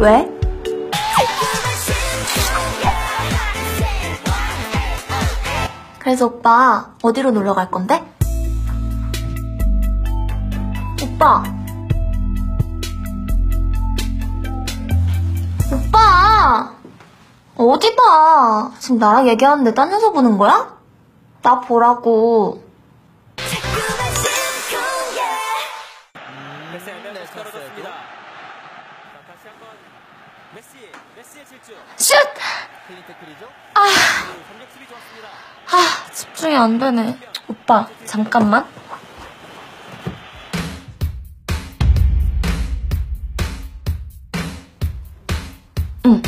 왜? 그래서 오빠 어디로 놀러 갈 건데? 오빠. 오빠! 어디 봐? 지금 나랑 얘기하는데 딴 여자 보는 거야? 나 보라고. 슛! 아, 좋았습니다. 아, 집중이 안 되네. 오빠, 잠깐만. 응.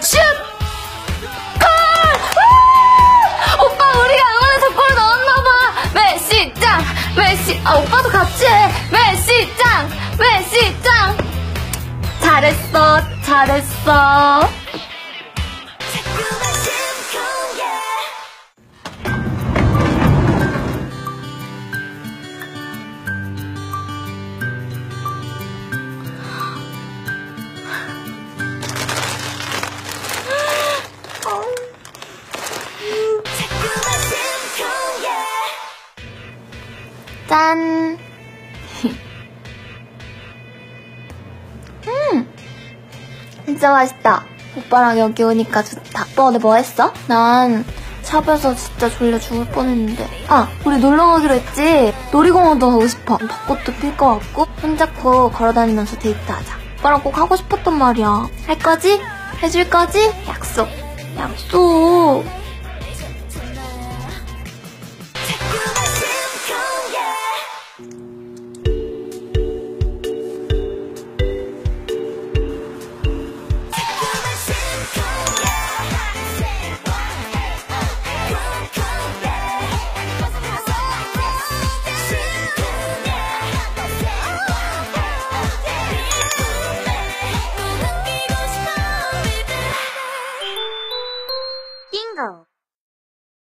슛! 골! 우! 오빠, 우리가 응원해서 골 넣었나봐! 메시 짱! 메시, 아, 오빠도 잘했어. 짠. 진짜 맛있다. 오빠랑 여기 오니까 좋다. 오빠 오늘 뭐 했어? 난 샵에서 진짜 졸려 죽을 뻔했는데. 아, 우리 놀러 가기로 했지? 놀이공원도 가고 싶어. 벚꽃도 필 것 같고 손잡고 걸어다니면서 데이트하자. 오빠랑 꼭 하고 싶었단 말이야. 할 거지? 해줄 거지? 약속. 약속.